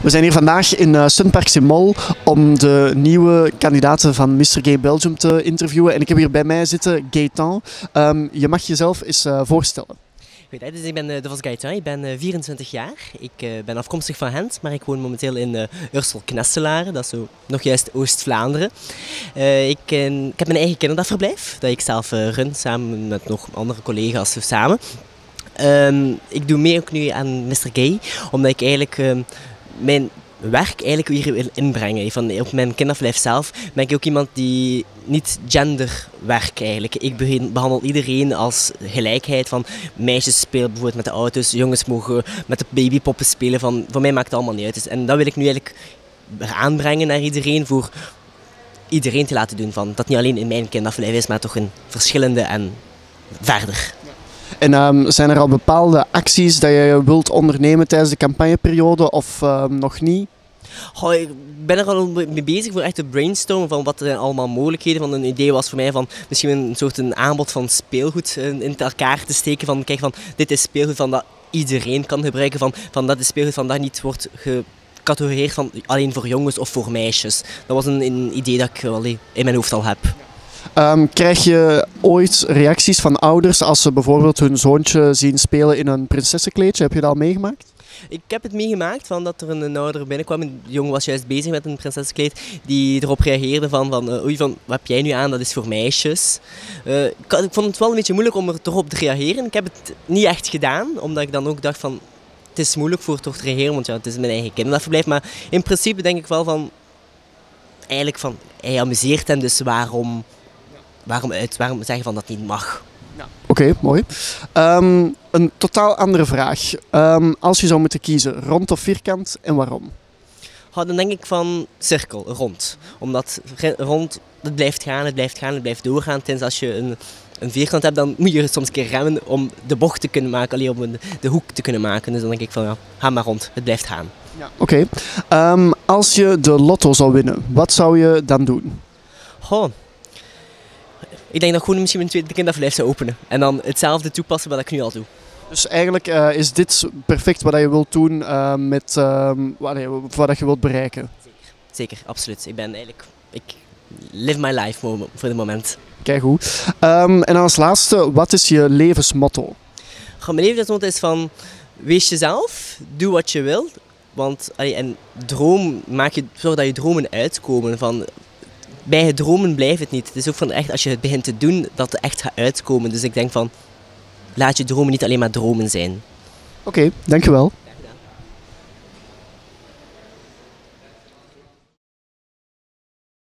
We zijn hier vandaag in uh, Sunparks in Mol om de nieuwe kandidaten van Mr. Gay Belgium te interviewen. En ik heb hier bij mij zitten Gaëtan. Um, je mag jezelf eens uh, voorstellen. Dus ik ben uh, de Vos Gaëtan, ik ben 24 jaar. Ik ben afkomstig van Gent, maar ik woon momenteel in Ursel-Knestelaren, dat is zo nog juist Oost-Vlaanderen. ik, ik, heb mijn eigen kinderdagverblijf, dat ik zelf run samen met nog andere collega's samen. Um, ik doe mee ook nu aan Mr. Gay, omdat ik eigenlijk um, mijn werk eigenlijk hier wil inbrengen. Van, op mijn kinderverblijf zelf ben ik ook iemand die niet gender werkt eigenlijk. Ik behandel iedereen als gelijkheid. Van meisjes spelen bijvoorbeeld met de auto's, jongens mogen met de babypoppen spelen. Van, voor mij maakt het allemaal niet uit. Dus, en dat wil ik nu eigenlijk aanbrengen naar iedereen voor iedereen te laten doen. Van, dat niet alleen in mijn kinderverblijf is, maar toch in verschillende en verder. En um, zijn er al bepaalde acties dat je wilt ondernemen tijdens de campagneperiode of um, nog niet? Ik ben er al mee bezig voor echt te brainstormen van wat er allemaal mogelijkheden. Van een idee was voor mij van misschien een soort een aanbod van speelgoed in elkaar te steken. Van kijk, van dit is speelgoed van dat iedereen kan gebruiken. Van, van dat is speelgoed van dat niet wordt gecategoriseerd van alleen voor jongens of voor meisjes. Dat was een, een idee dat ik wel in mijn hoofd al heb. Um, krijg je ooit reacties van ouders als ze bijvoorbeeld hun zoontje zien spelen in een prinsessenkleedje? Heb je dat al meegemaakt? Ik heb het meegemaakt van dat er een ouder binnenkwam. Een jongen was juist bezig met een prinsessenkleed. Die erop reageerde van, van uh, oei, van wat heb jij nu aan? Dat is voor meisjes. Uh, ik, vond het wel een beetje moeilijk om er toch op te reageren. Ik heb het niet echt gedaan, omdat ik dan ook dacht van... Het is moeilijk voor toch te reageren, want ja, het is mijn eigen kinderverblijf. Maar in principe denk ik wel van... Eigenlijk van, hij amuseert hem, dus waarom waarom, uit, waarom zeggen van dat niet mag? Ja. Oké, okay, mooi. Um, een totaal andere vraag. Um, als je zou moeten kiezen, rond of vierkant en waarom? Oh, dan denk ik van cirkel, rond. Omdat rond, het blijft gaan, het blijft gaan, het blijft doorgaan. Tenzij als je een, een vierkant hebt, dan moet je soms een keer remmen om de bocht te kunnen maken, alleen om de hoek te kunnen maken. Dus dan denk ik van ja, ga maar rond, het blijft gaan. Ja. Oké. Okay. Um, als je de lotto zou winnen, wat zou je dan doen? Goh, ik denk dat gewoon misschien mijn tweede kinderverblijf zou openen. En dan hetzelfde toepassen wat ik nu al doe. Dus eigenlijk uh, is dit perfect wat je wilt doen uh, met uh, wat, wat je wilt bereiken? Zeker, zeker, absoluut. Ik ben eigenlijk, ik live my life voor het moment. Kijk goed. Um, en als laatste, wat is je levensmotto? mijn levensmotto is van, wees jezelf, doe wat je wilt. Want allee, en droom, maak je, zorg dat je dromen uitkomen. Van, bij het dromen blijft het niet. Het is ook van echt, als je het begint te doen, dat het echt gaat uitkomen. Dus ik denk van, laat je dromen niet alleen maar dromen zijn. Oké, dankjewel.